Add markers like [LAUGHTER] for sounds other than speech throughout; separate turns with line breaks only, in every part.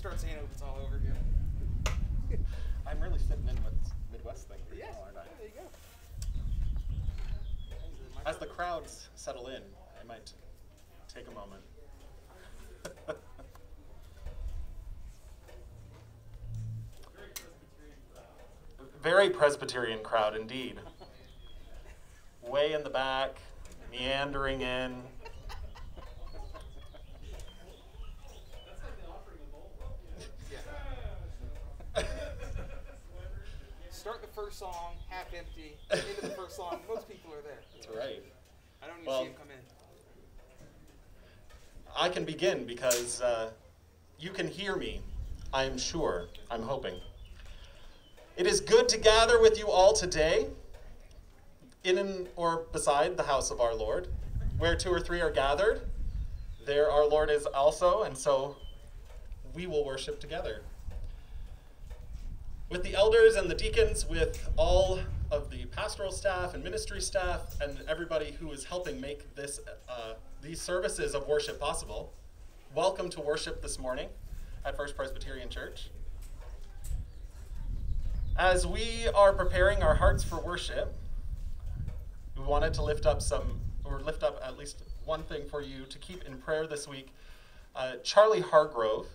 start saying it it's all over again. [LAUGHS]
I'm really fitting in with Midwest thing pretty
Yeah,
well, aren't I?
there you go.
As the crowds settle in, I might take a moment. [LAUGHS] Very Presbyterian crowd indeed. Way in the back, meandering in.
Start the first song, half empty. [LAUGHS] Into the first song, most people are there.
That's right.
I don't even
Well-
see them come in.
I can begin because uh, you can hear me, I am sure, I'm hoping. It is good to gather with you all today, in and or beside the house of our Lord, where two or three are gathered. There our Lord is also, and so we will worship together. With the elders and the deacons, with all of the pastoral staff and ministry staff, and everybody who is helping make this, uh, these services of worship possible, welcome to worship this morning at First Presbyterian Church. As we are preparing our hearts for worship, we wanted to lift up some, or lift up at least one thing for you to keep in prayer this week. Uh, Charlie Hargrove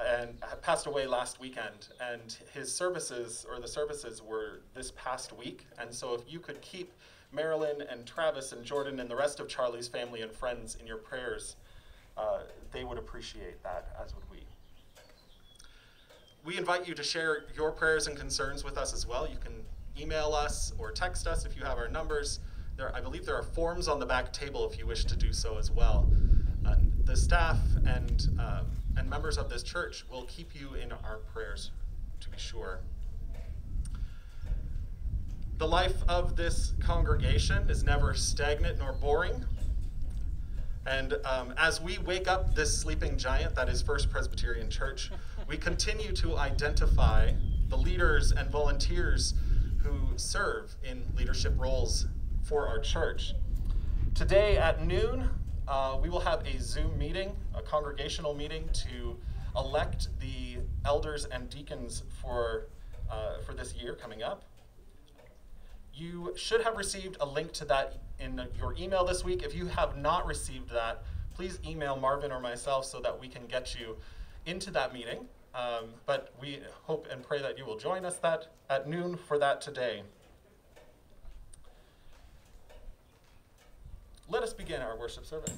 and passed away last weekend, and his services, or the services, were this past week. And so, if you could keep Marilyn and Travis and Jordan and the rest of Charlie's family and friends in your prayers, uh, they would appreciate that, as would we. We invite you to share your prayers and concerns with us as well. You can email us or text us if you have our numbers. There, I believe there are forms on the back table if you wish to do so as well. Uh, the staff and, um, and members of this church will keep you in our prayers, to be sure. The life of this congregation is never stagnant nor boring. And um, as we wake up this sleeping giant that is First Presbyterian Church, we continue to identify the leaders and volunteers who serve in leadership roles for our church. Today at noon, uh, we will have a Zoom meeting, a congregational meeting to elect the elders and deacons for, uh, for this year coming up. You should have received a link to that in your email this week. If you have not received that, please email Marvin or myself so that we can get you into that meeting. Um, but we hope and pray that you will join us that at noon for that today. Let us begin our worship service.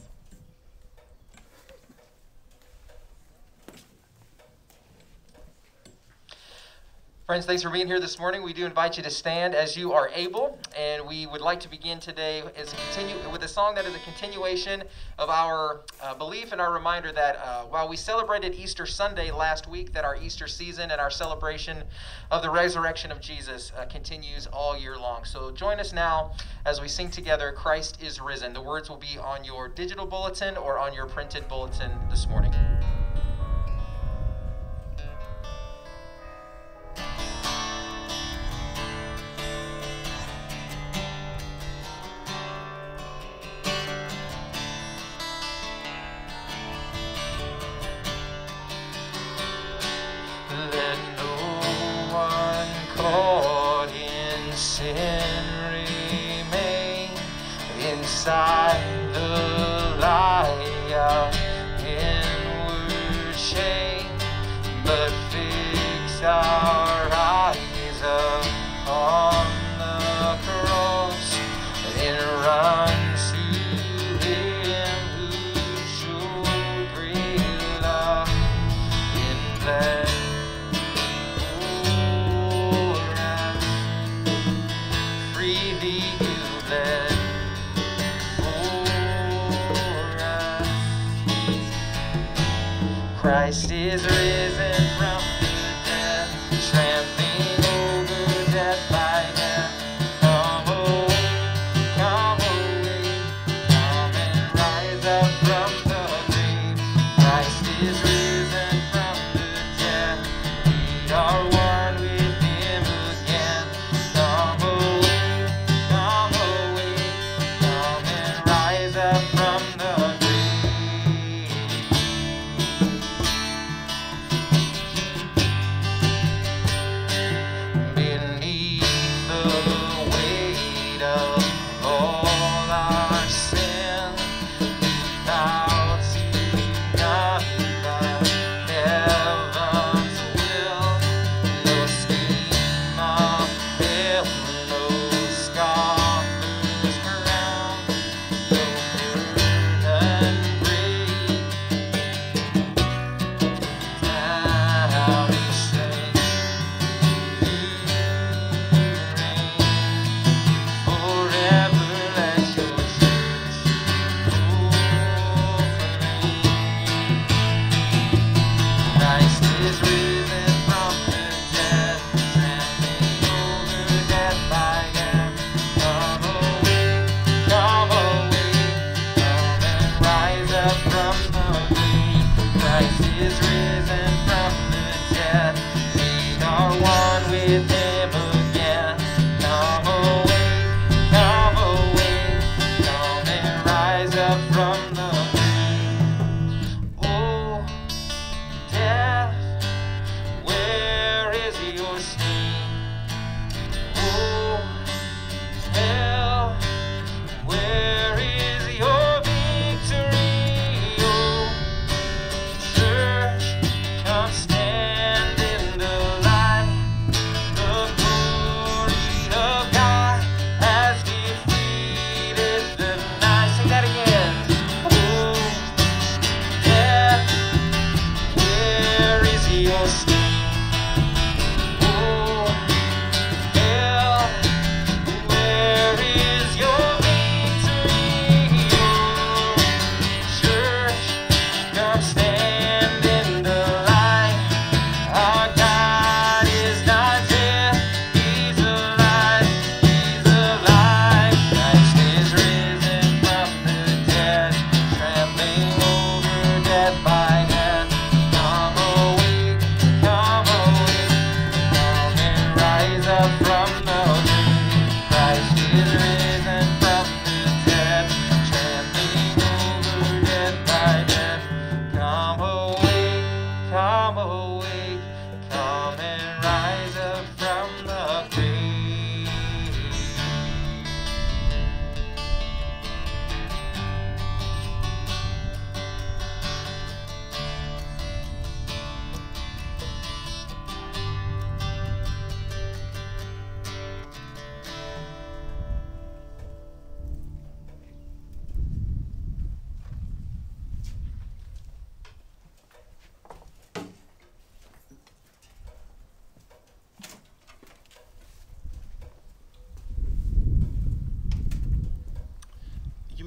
Friends, thanks for being here this morning. We do invite you to stand as you are able, and we would like to begin today as continue with a song that is a continuation of our uh, belief and our reminder that uh, while we celebrated Easter Sunday last week, that our Easter season and our celebration of the resurrection of Jesus uh, continues all year long. So join us now as we sing together, "Christ is risen." The words will be on your digital bulletin or on your printed bulletin this morning. Ah. Christ is risen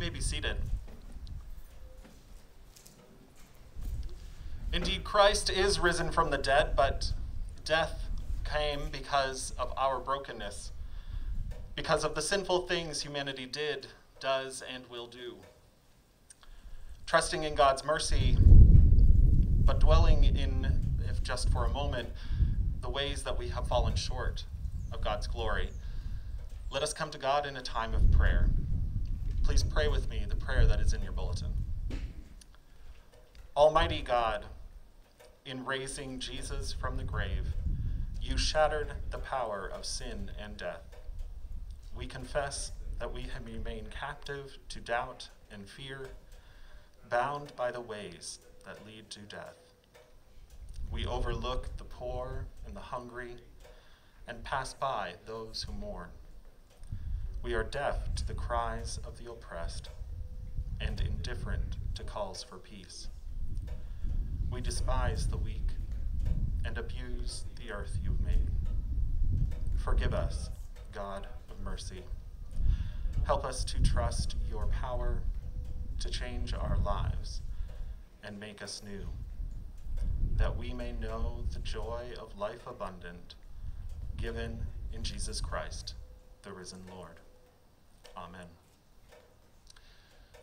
may be seated. Indeed, Christ is risen from the dead, but death came because of our brokenness, because of the sinful things humanity did, does, and will do. Trusting in God's mercy, but dwelling in, if just for a moment, the ways that we have fallen short of God's glory, let us come to God in a time of prayer. Please pray with me the prayer that is in your bulletin. Almighty God, in raising Jesus from the grave, you shattered the power of sin and death. We confess that we have remained captive to doubt and fear, bound by the ways that lead to death. We overlook the poor and the hungry and pass by those who mourn. We are deaf to the cries of the oppressed and indifferent to calls for peace. We despise the weak and abuse the earth you've made. Forgive us, God of mercy. Help us to trust your power to change our lives and make us new, that we may know the joy of life abundant given in Jesus Christ, the risen Lord. Amen.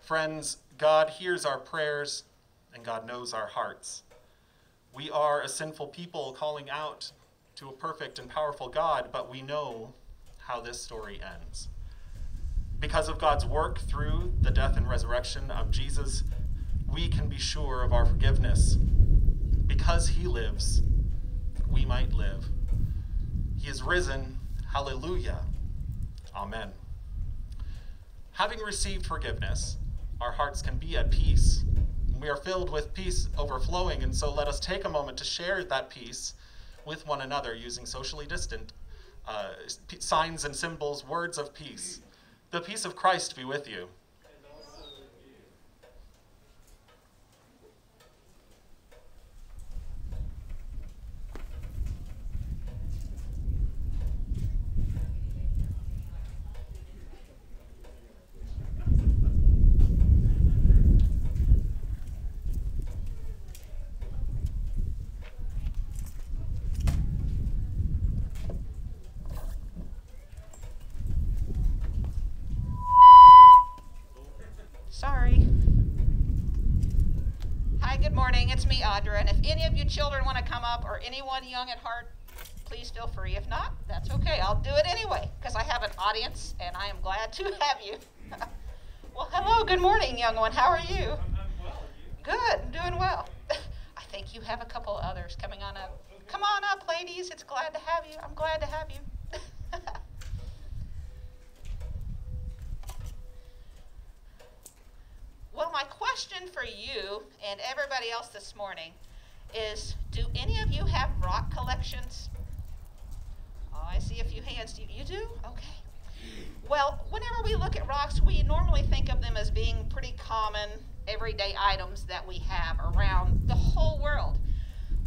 Friends, God hears our prayers and God knows our hearts. We are a sinful people calling out to a perfect and powerful God, but we know how this story ends. Because of God's work through the death and resurrection of Jesus, we can be sure of our forgiveness. Because he lives, we might live. He is risen. Hallelujah. Amen. Having received forgiveness, our hearts can be at peace. We are filled with peace overflowing, and so let us take a moment to share that peace with one another using socially distant uh, signs and symbols, words of peace. The peace of Christ be with you.
Sorry. Hi, good morning. It's me, Audra. And if any of you children want to come up or anyone young at heart, please feel free. If not, that's okay. I'll do it anyway because I have an audience and I am glad to [LAUGHS] have you. [LAUGHS] well, hello. Good morning, young one. How are you? Good. I'm doing well. [LAUGHS] I think you have a couple others coming on up. Come on up, ladies. It's glad to have you. I'm glad to have you. Well, my question for you and everybody else this morning is Do any of you have rock collections? Oh, I see a few hands. You, you do? Okay. Well, whenever we look at rocks, we normally think of them as being pretty common, everyday items that we have around the whole world.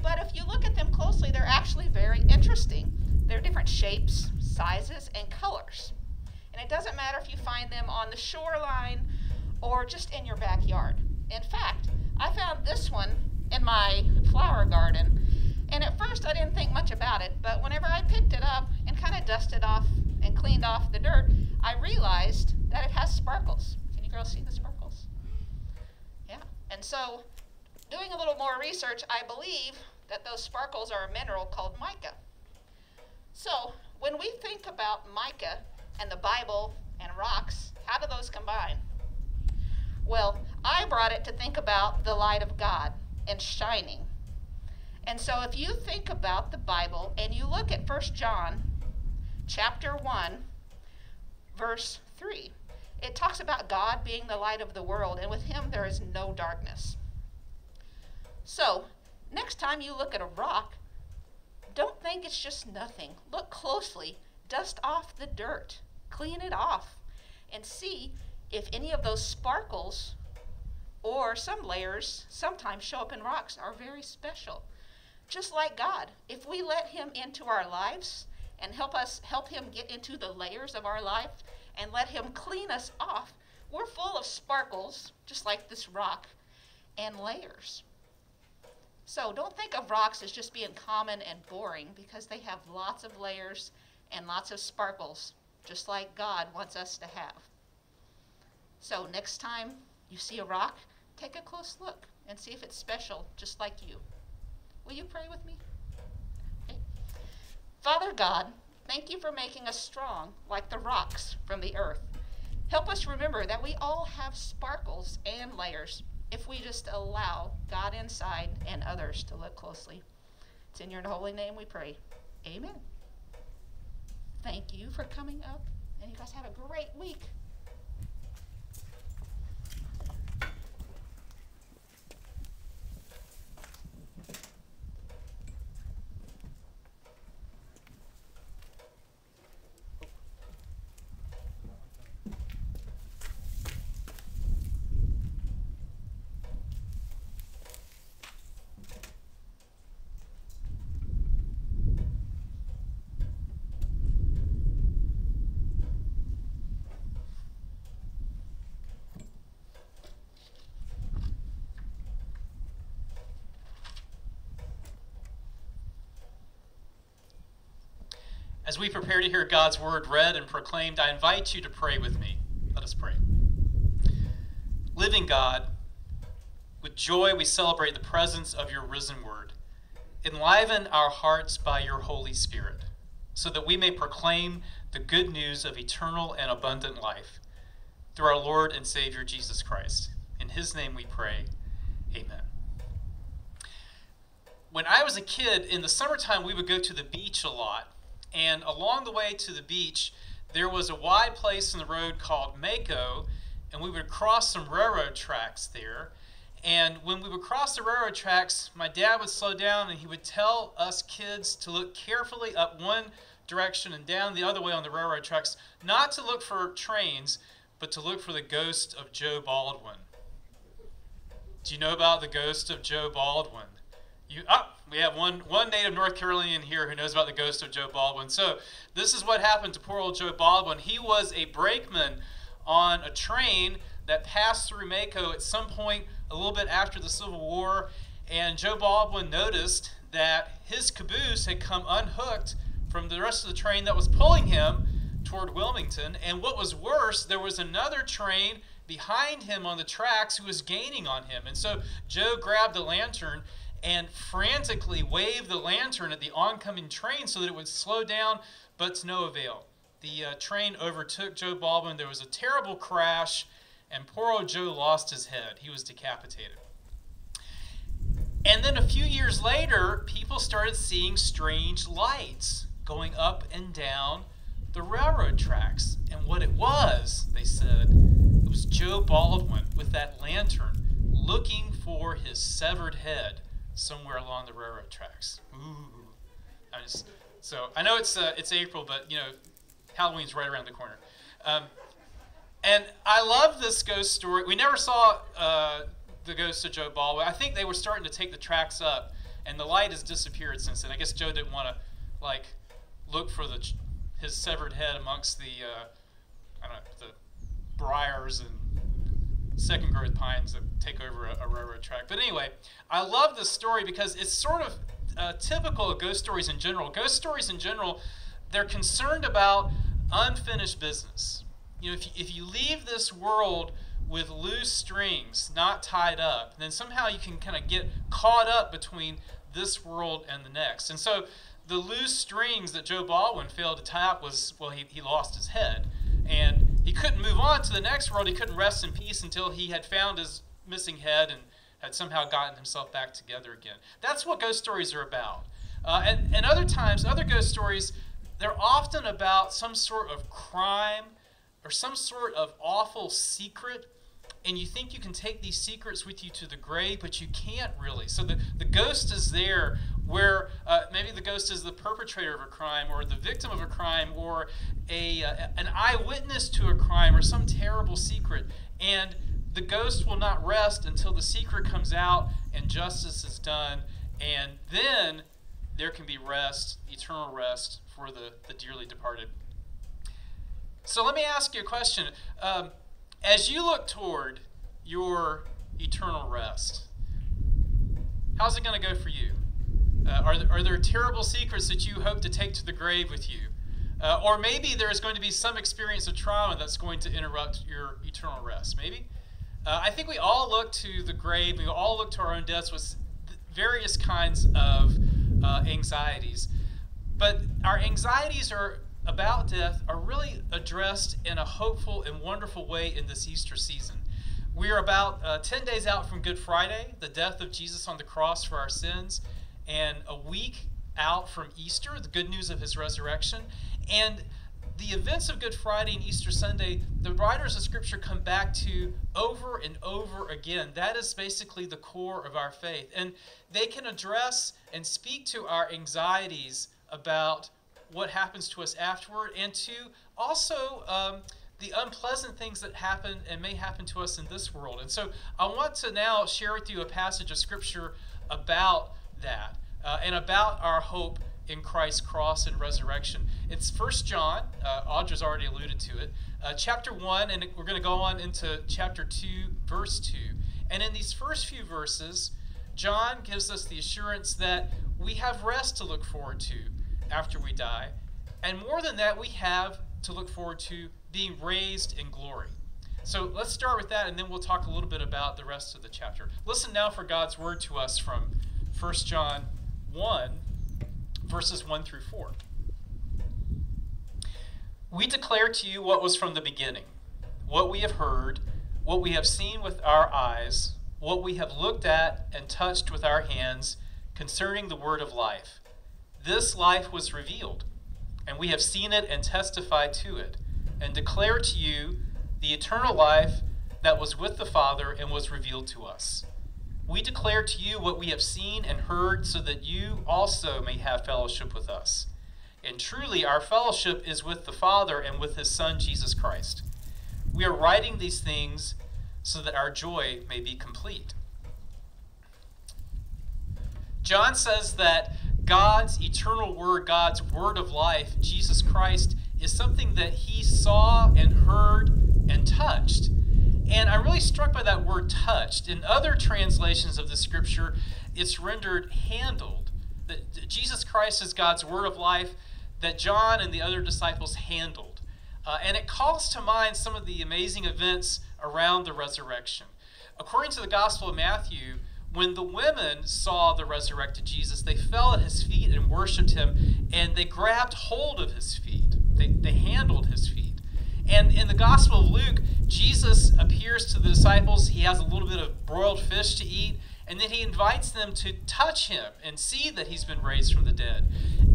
But if you look at them closely, they're actually very interesting. They're different shapes, sizes, and colors. And it doesn't matter if you find them on the shoreline or just in your backyard. In fact, I found this one in my flower garden. And at first I didn't think much about it, but whenever I picked it up and kind of dusted off and cleaned off the dirt, I realized that it has sparkles. Can you girls see the sparkles? Yeah. And so, doing a little more research, I believe that those sparkles are a mineral called mica. So, when we think about mica and the Bible and rocks, how do those combine? Well, I brought it to think about the light of God and shining. And so if you think about the Bible and you look at 1 John chapter 1 verse 3, it talks about God being the light of the world and with him there is no darkness. So, next time you look at a rock, don't think it's just nothing. Look closely, dust off the dirt, clean it off, and see if any of those sparkles or some layers sometimes show up in rocks are very special. Just like God, if we let him into our lives and help us help him get into the layers of our life and let him clean us off, we're full of sparkles, just like this rock, and layers. So don't think of rocks as just being common and boring because they have lots of layers and lots of sparkles, just like God wants us to have. So next time you see a rock, take a close look and see if it's special, just like you. Will you pray with me? Okay. Father God, thank you for making us strong like the rocks from the earth. Help us remember that we all have sparkles and layers if we just allow God inside and others to look closely. It's in your holy name we pray. Amen. Thank you for coming up, and you guys have a great week.
As we prepare to hear God's word read and proclaimed, I invite you to pray with me. Let us pray. Living God, with joy we celebrate the presence of your risen word. Enliven our hearts by your Holy Spirit, so that we may proclaim the good news of eternal and abundant life through our Lord and Savior Jesus Christ. In his name we pray. Amen. When I was a kid, in the summertime, we would go to the beach a lot. And along the way to the beach, there was a wide place in the road called Maco, and we would cross some railroad tracks there. And when we would cross the railroad tracks, my dad would slow down and he would tell us kids to look carefully up one direction and down the other way on the railroad tracks, not to look for trains, but to look for the ghost of Joe Baldwin. Do you know about the ghost of Joe Baldwin? You, oh, we have one, one native North Carolinian here who knows about the ghost of Joe Baldwin. So, this is what happened to poor old Joe Baldwin. He was a brakeman on a train that passed through Maco at some point a little bit after the Civil War. And Joe Baldwin noticed that his caboose had come unhooked from the rest of the train that was pulling him toward Wilmington. And what was worse, there was another train behind him on the tracks who was gaining on him. And so Joe grabbed a lantern and frantically waved the lantern at the oncoming train so that it would slow down, but to no avail. The uh, train overtook Joe Baldwin. There was a terrible crash, and poor old Joe lost his head. He was decapitated. And then a few years later, people started seeing strange lights going up and down the railroad tracks. And what it was, they said, it was Joe Baldwin with that lantern looking for his severed head somewhere along the railroad tracks. Ooh. I just, so I know it's, uh, it's April, but you know, Halloween's right around the corner. Um, and I love this ghost story. We never saw uh, the ghost of Joe Baldwin. I think they were starting to take the tracks up, and the light has disappeared since then. I guess Joe didn't want to like look for the his severed head amongst the uh, I don't know the briars and second growth pines that take over a, a, railroad track. But anyway, I love this story because it's sort of uh, typical of ghost stories in general. Ghost stories in general, they're concerned about unfinished business. You know, if you, if you leave this world with loose strings, not tied up, then somehow you can kind of get caught up between this world and the next. And so the loose strings that Joe Baldwin failed to tie up was, well, he, he lost his head. And he couldn't move on to the next world. He couldn't rest in peace until he had found his missing head and had somehow gotten himself back together again. That's what ghost stories are about. Uh, and, and other times, other ghost stories, they're often about some sort of crime or some sort of awful secret and you think you can take these secrets with you to the grave, but you can't really. So the, the ghost is there where uh, maybe the ghost is the perpetrator of a crime or the victim of a crime or a, uh, an eyewitness to a crime or some terrible secret. And the ghost will not rest until the secret comes out and justice is done. And then there can be rest, eternal rest for the, the dearly departed. So let me ask you a question. Um, as you look toward your eternal rest, how's it going to go for you? Uh, are, there, are there terrible secrets that you hope to take to the grave with you? Uh, or maybe there is going to be some experience of trauma that's going to interrupt your eternal rest. Maybe. Uh, I think we all look to the grave, we all look to our own deaths with various kinds of uh, anxieties. But our anxieties are about death are really addressed in a hopeful and wonderful way in this Easter season. We are about uh, 10 days out from Good Friday, the death of Jesus on the cross for our sins, and a week out from Easter, the good news of his resurrection. And the events of Good Friday and Easter Sunday, the writers of Scripture come back to over and over again. That is basically the core of our faith. And they can address and speak to our anxieties about what happens to us afterward and to also um, the unpleasant things that happen and may happen to us in this world. And so I want to now share with you a passage of Scripture about that uh, and about our hope in Christ's cross and resurrection. It's First John. Uh, Audra's already alluded to it. Uh, chapter 1, and we're going to go on into chapter 2, verse 2. And in these first few verses, John gives us the assurance that we have rest to look forward to after we die. And more than that, we have to look forward to being raised in glory. So let's start with that, and then we'll talk a little bit about the rest of the chapter. Listen now for God's word to us from 1 John 1, verses 1 through 4. We declare to you what was from the beginning, what we have heard, what we have seen with our eyes, what we have looked at and touched with our hands concerning the word of life. This life was revealed, and we have seen it and testified to it, and declare to you the eternal life that was with the Father and was revealed to us. We declare to you what we have seen and heard, so that you also may have fellowship with us. And truly, our fellowship is with the Father and with his Son, Jesus Christ. We are writing these things so that our joy may be complete. John says that God's eternal word, God's word of life, Jesus Christ, is something that he saw and heard and touched. And I'm really struck by that word touched. In other translations of the scripture, it's rendered handled. That Jesus Christ is God's word of life that John and the other disciples handled. Uh, and it calls to mind some of the amazing events around the resurrection. According to the Gospel of Matthew, when the women saw the resurrected Jesus, they fell at his feet and worshiped him, and they grabbed hold of his feet. They, they handled his feet. And in the Gospel of Luke, Jesus appears to the disciples. He has a little bit of broiled fish to eat, and then he invites them to touch him and see that he's been raised from the dead.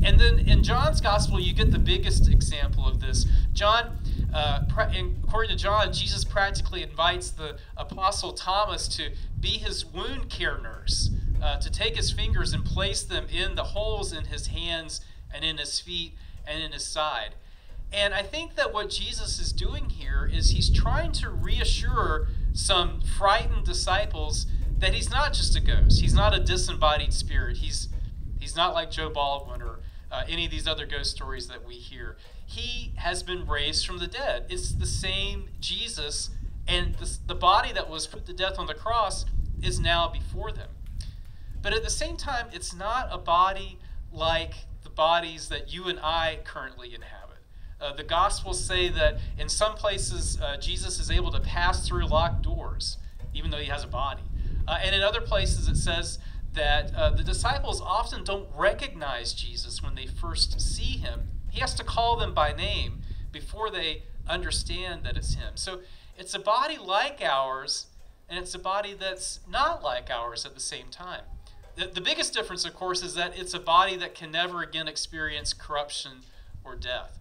And then in John's Gospel, you get the biggest example of this. John, uh, according to John, Jesus practically invites the Apostle Thomas to be his wound care nurse, uh, to take his fingers and place them in the holes in his hands and in his feet and in his side. And I think that what Jesus is doing here is he's trying to reassure some frightened disciples that he's not just a ghost. He's not a disembodied spirit. He's he's not like Joe Baldwin or uh, any of these other ghost stories that we hear. He has been raised from the dead. It's the same Jesus, and the, the body that was put to death on the cross is now before them. But at the same time, it's not a body like the bodies that you and I currently inhabit. Uh, the Gospels say that in some places uh, Jesus is able to pass through locked doors, even though he has a body. Uh, and in other places it says that uh, the disciples often don't recognize Jesus when they first see him. He has to call them by name before they understand that it's him. So it's a body like ours, and it's a body that's not like ours at the same time. The, the biggest difference, of course, is that it's a body that can never again experience corruption or death.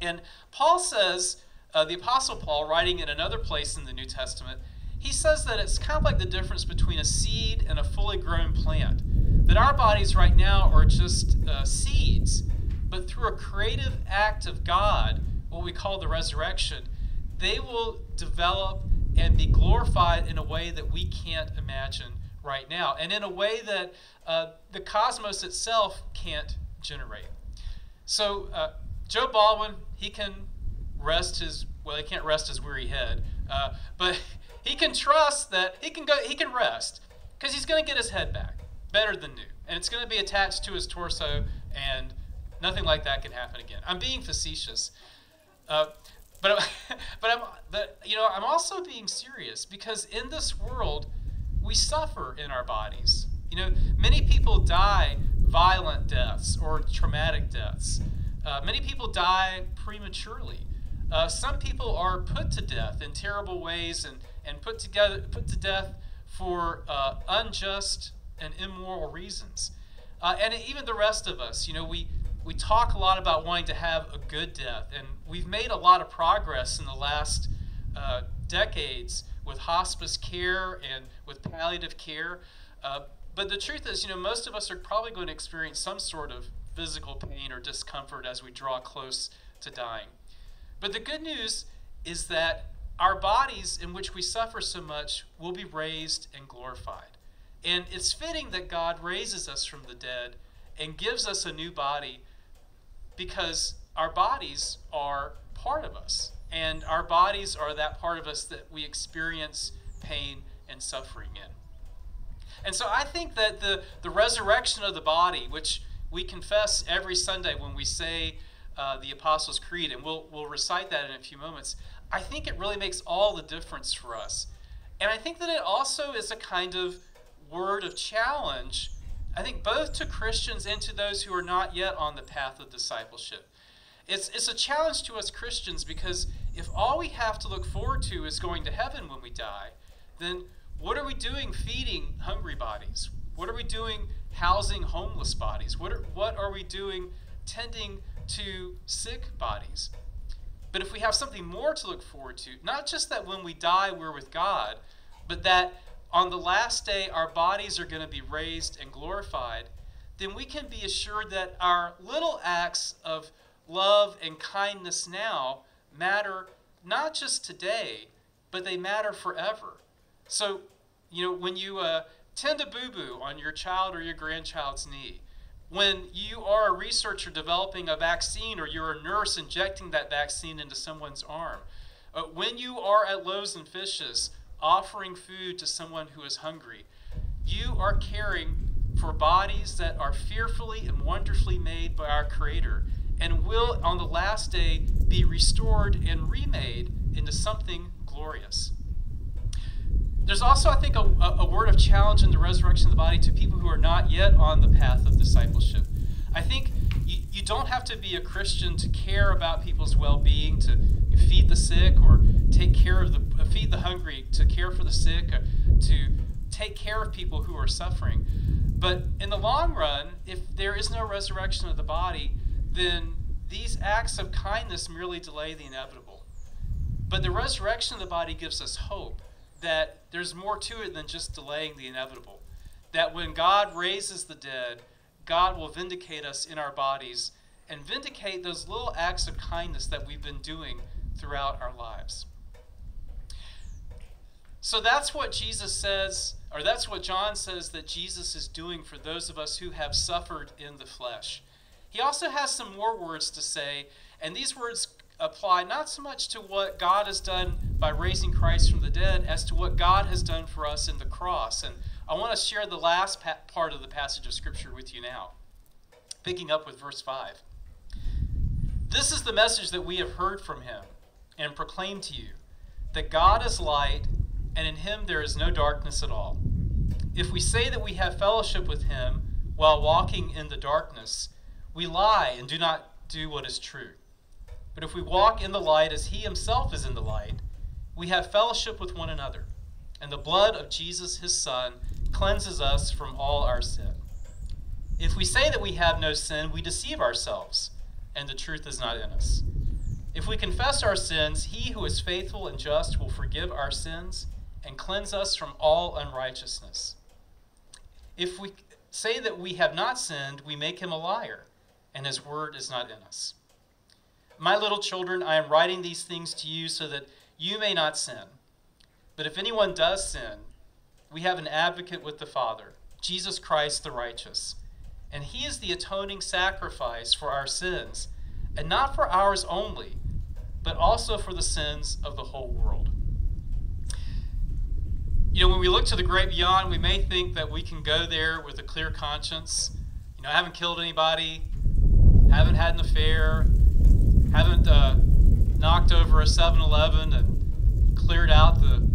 And Paul says, uh, the Apostle Paul, writing in another place in the New Testament, he says that it's kind of like the difference between a seed and a fully grown plant. That our bodies right now are just uh, seeds, but through a creative act of God, what we call the resurrection, they will develop and be glorified in a way that we can't imagine right now, and in a way that uh, the cosmos itself can't generate. So, uh, Joe Baldwin, he can rest his well, he can't rest his weary head, uh, but [LAUGHS] he can trust that he can go. He can rest because he's going to get his head back better than new, and it's going to be attached to his torso, and nothing like that can happen again. I'm being facetious, uh, but [LAUGHS] but I'm but you know I'm also being serious because in this world we suffer in our bodies. You know, many people die violent deaths or traumatic deaths. Uh, many people die prematurely. Uh, some people are put to death in terrible ways and, and put together put to death for uh, unjust and immoral reasons. Uh, and even the rest of us, you know, we we talk a lot about wanting to have a good death, and we've made a lot of progress in the last uh, decades with hospice care and with palliative care. Uh, but the truth is, you know, most of us are probably going to experience some sort of physical pain or discomfort as we draw close to dying. But the good news is that our bodies in which we suffer so much will be raised and glorified. And it's fitting that God raises us from the dead and gives us a new body because our bodies are part of us. And our bodies are that part of us that we experience pain and suffering in. And so I think that the, the resurrection of the body, which we confess every Sunday when we say uh, the Apostles' Creed, and we'll, we'll recite that in a few moments, I think it really makes all the difference for us. And I think that it also is a kind of word of challenge, I think both to Christians and to those who are not yet on the path of discipleship. It's, it's a challenge to us Christians because if all we have to look forward to is going to heaven when we die, then what are we doing feeding hungry bodies? What are we doing housing homeless bodies? What are, what are we doing tending to sick bodies? But if we have something more to look forward to, not just that when we die we're with God, but that on the last day our bodies are going to be raised and glorified, then we can be assured that our little acts of love and kindness now matter not just today, but they matter forever. So, you know, when you uh, tend a boo boo on your child or your grandchild's knee, when you are a researcher developing a vaccine or you're a nurse injecting that vaccine into someone's arm, uh, when you are at Loaves and Fishes offering food to someone who is hungry, you are caring for bodies that are fearfully and wonderfully made by our Creator and will on the last day be restored and remade into something glorious. There's also, I think, a, a, word of challenge in the resurrection of the body to people who are not yet on the path of discipleship. I think you, you don't have to be a Christian to care about people's well being, to feed the sick, or take care of the, uh, feed the hungry, to care for the sick, uh, to take care of people who are suffering. But in the long run, if there is no resurrection of the body, then these acts of kindness merely delay the inevitable. But the resurrection of the body gives us hope that there's more to it than just delaying the inevitable. That when God raises the dead, God will vindicate us in our bodies and vindicate those little acts of kindness that we've been doing throughout our lives. So that's what Jesus says, or that's what John says that Jesus is doing for those of us who have suffered in the flesh. He also has some more words to say, and these words apply not so much to what God has done by raising Christ from the dead as to what God has done for us in the cross. And I want to share the last pa- part of the passage of Scripture with you now, picking up with verse 5. This is the message that we have heard from him and proclaimed to you that God is light, and in him there is no darkness at all. If we say that we have fellowship with him while walking in the darkness, we lie and do not do what is true. But if we walk in the light as he himself is in the light, we have fellowship with one another. And the blood of Jesus, his Son, cleanses us from all our sin. If we say that we have no sin, we deceive ourselves, and the truth is not in us. If we confess our sins, he who is faithful and just will forgive our sins and cleanse us from all unrighteousness. If we say that we have not sinned, we make him a liar and his word is not in us. My little children, I am writing these things to you so that you may not sin. But if anyone does sin, we have an advocate with the Father, Jesus Christ the righteous. And he is the atoning sacrifice for our sins, and not for ours only, but also for the sins of the whole world. You know, when we look to the great beyond, we may think that we can go there with a clear conscience. You know, I haven't killed anybody, haven't had an affair, haven't uh, knocked over a 7-Eleven and cleared out the